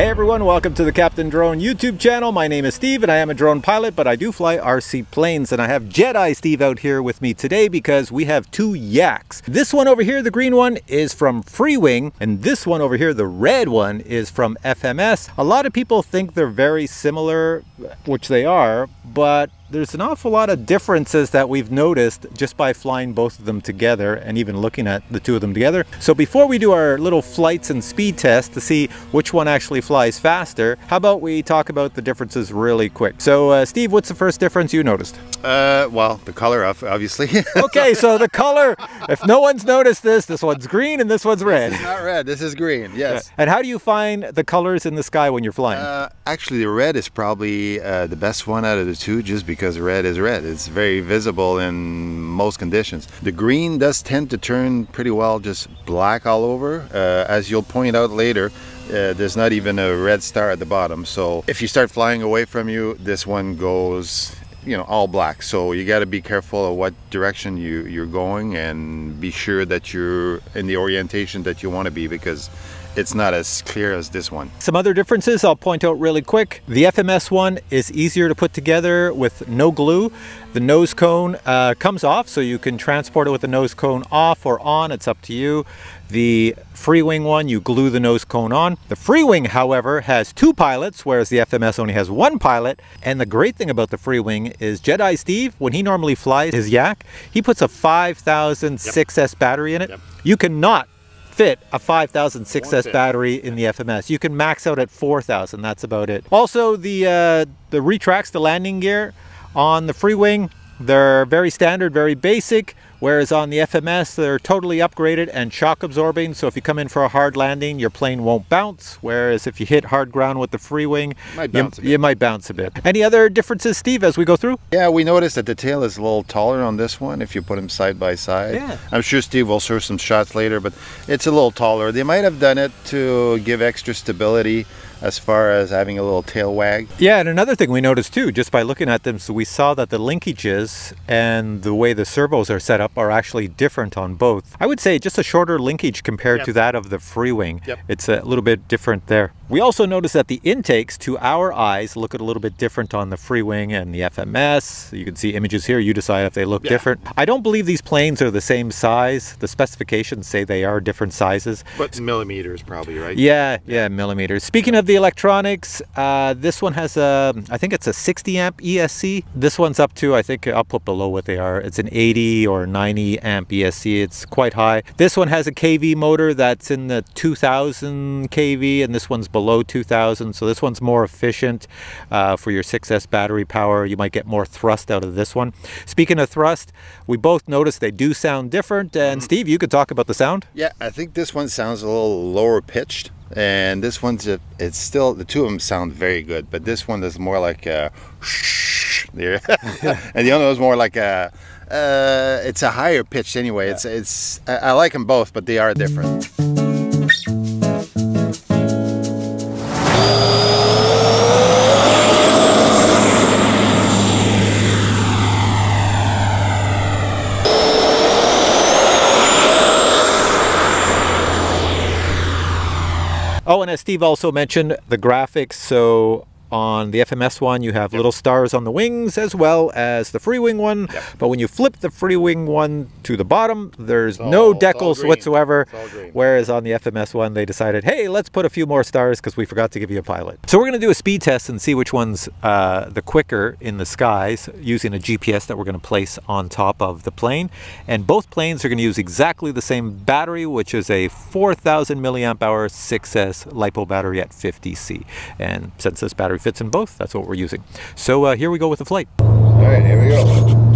Hey everyone, welcome to the Captain Drone YouTube channel. My name is Steve and I am a drone pilot, but I do fly RC planes and I have Jedi Steve out here with me today because we have two yaks. This one over here, the green one, is from Freewing and this one over here, the red one, is from FMS. A lot of people think they're very similar, which they are, but there's an awful lot of differences that we've noticed just by flying both of them together and even looking at the two of them together. So before we do our little flights and speed test to see which one actually flies faster, how about we talk about the differences really quick. So uh, Steve, what's the first difference you noticed? Uh, well, the color, of obviously. okay, so the color, if no one's noticed this, this one's green and this one's red. This not red, this is green, yes. And how do you find the colors in the sky when you're flying? Uh, actually, the red is probably uh, the best one out of the two just because because red is red. It's very visible in most conditions. The green does tend to turn pretty well just black all over. Uh, as you'll point out later, uh, there's not even a red star at the bottom. So if you start flying away from you, this one goes you know all black so you got to be careful of what direction you you're going and be sure that you're in the orientation that you want to be because it's not as clear as this one. Some other differences I'll point out really quick. The FMS one is easier to put together with no glue. The nose cone uh, comes off so you can transport it with the nose cone off or on, it's up to you. The Freewing one, you glue the nose cone on. The Freewing, however, has two pilots, whereas the FMS only has one pilot. And the great thing about the Freewing is Jedi Steve, when he normally flies his Yak, he puts a 5000 yep. 6S battery in it. Yep. You cannot fit a 5000 6S battery in the FMS. You can max out at 4000, that's about it. Also the, uh, the retracts, the landing gear on the Freewing, they're very standard, very basic. Whereas on the FMS, they're totally upgraded and shock absorbing. So if you come in for a hard landing, your plane won't bounce. Whereas if you hit hard ground with the Freewing, might you, you, might bounce a bit. Any other differences, Steve, as we go through? Yeah, we noticed that the tail is a little taller on this one if you put them side by side. Yeah. I'm sure Steve will show some shots later, but it's a little taller. They might have done it to give extra stability as far as having a little tail wag. Yeah, and another thing we noticed too, just by looking at them, so we saw that the linkages and the way the servos are set up are actually different on both. I would say just a shorter linkage compared yep. to that of the Freewing. Yep. It's a little bit different there. We also noticed that the intakes to our eyes look a little bit different on the Freewing and the FMS. You can see images here, you decide if they look yeah. different. I don't believe these planes are the same size. The specifications say they are different sizes. But millimeters probably, right? Yeah, yeah, millimeters. Speaking of the electronics, uh, this one has a, I think it's a 60 amp ESC. This one's up to, I think I'll put below what they are. It's an 80 or 90 amp ESC. It's quite high. This one has a KV motor that's in the 2000 KV and this one's below below 2000 so this one's more efficient uh, for your 6S battery power you might get more thrust out of this one speaking of thrust we both noticed they do sound different and mm. Steve you could talk about the sound yeah I think this one sounds a little lower pitched and this one's a, it's still the two of them sound very good but this one is more like a there and the other one is more like a uh, it's a higher pitched anyway yeah. it's it's I, I like them both but they are different Oh, and as Steve also mentioned, the graphics. So on the FMS one, you have yep. little stars on the wings as well as the Freewing one. Yep. But when you flip the Freewing one to the bottom, there's all, no decals whatsoever. Whereas on the FMS one, they decided, hey, let's put a few more stars because we forgot to give you a pilot. So we're going to do a speed test and see which one's uh, the quicker in the skies using a GPS that we're going to place on top of the plane. And both planes are going to use exactly the same battery, which is a 4,000 milliamp hour 6S LiPo battery at 50C. And since this battery fits in both. That's what we're using. So uh, here we go with the flight. All right, here we go.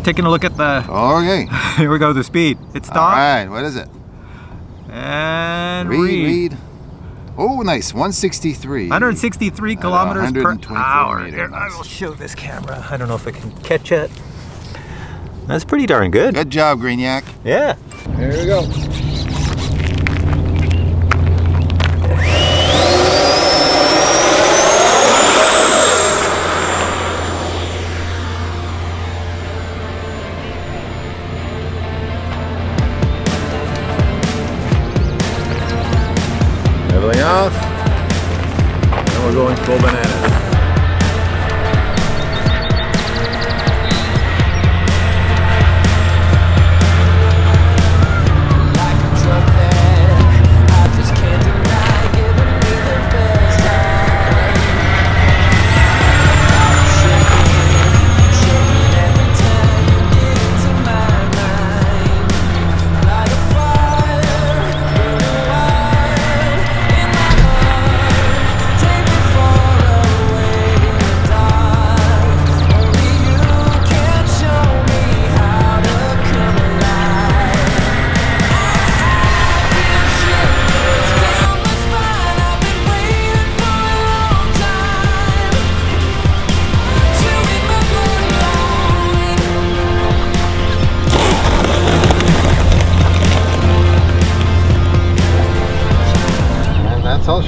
We're taking a look at the, Okay. here we go, the speed. It All stopped right. What is it? and Read, read. read. Oh, nice. 163. 163 kilometers per hour. meter, Here, I will show this camera. I don't know if I can catch it. That's pretty darn good. Good job, Greenyak. Yeah. Here we go.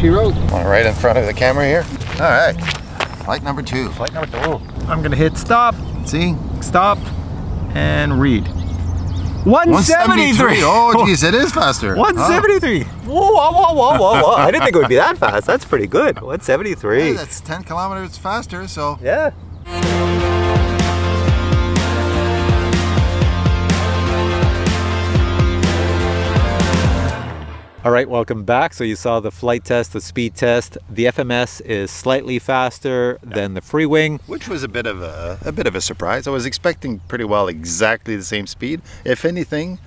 She wrote. Right in front of the camera here. All right. Flight number two. Flight number two. I'm gonna hit stop, See? stop, and read. 173. Oh, geez, it is faster. 173. Whoa, whoa, whoa, whoa, whoa, whoa. I didn't think it would be that fast. That's pretty good. Oh, 173. yeah, that's 10 kilometers faster, so Yeah. All right, welcome back. So you saw the flight test, the speed test. The FMS is slightly faster than the Freewing. which was a bit of a, a bit of a surprise. I was expecting pretty well exactly the same speed. If anything,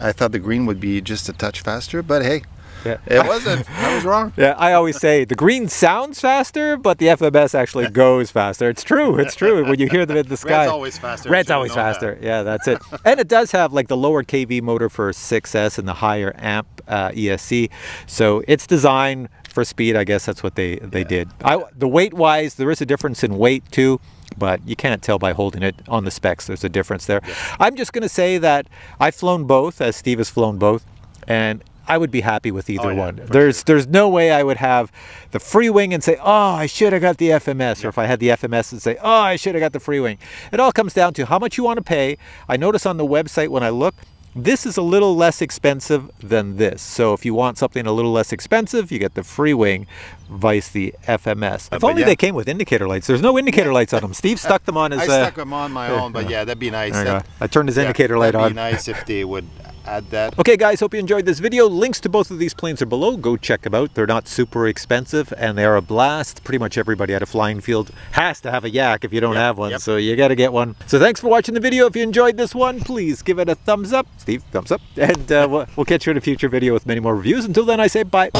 I thought the green would be just a touch faster, but hey, Yeah. it wasn't. I was wrong. Yeah, I always say the green sounds faster, but the FMS actually goes faster. It's true. It's true. When you hear them in the sky, Red's always faster. Red's always know that. faster. Yeah, that's it. and it does have like the lower KV motor for 6S and the higher amp uh, ESC. So it's designed for speed. I guess that's what they they did. I, the weight wise, there is a difference in weight too. But you can't tell by holding it on the specs. There's a difference there. I'm just going to say that I've flown both, as Steve has flown both, and I would be happy with either Oh, yeah, one. There's there's no way I would have the Freewing and say, oh, I should have got the FMS, or if I had the FMS and say, oh, I should have got the Freewing. It all comes down to how much you want to pay. I notice on the website when I look, this is a little less expensive than this. So if you want something a little less expensive, you get the Freewing, vice the FMS. If but only yeah. they came with indicator lights. There's no indicator lights on them. Steve stuck them on his. I uh, stuck them on my own, but yeah, that'd be nice. That- I turned his yeah, indicator light on. that'd on. be nice if they would add that. Okay, guys, hope you enjoyed this video. Links to both of these planes are below. Go check them out. They're not super expensive and they are a blast. Pretty much everybody at a flying field has to have a yak if you don't Yep, have one. yep. So you got to get one. So thanks for watching the video. If you enjoyed this one, please give it a thumbs up. Steve, thumbs up. And uh, we'll we'll catch you in a future video with many more reviews. Until then, I say bye.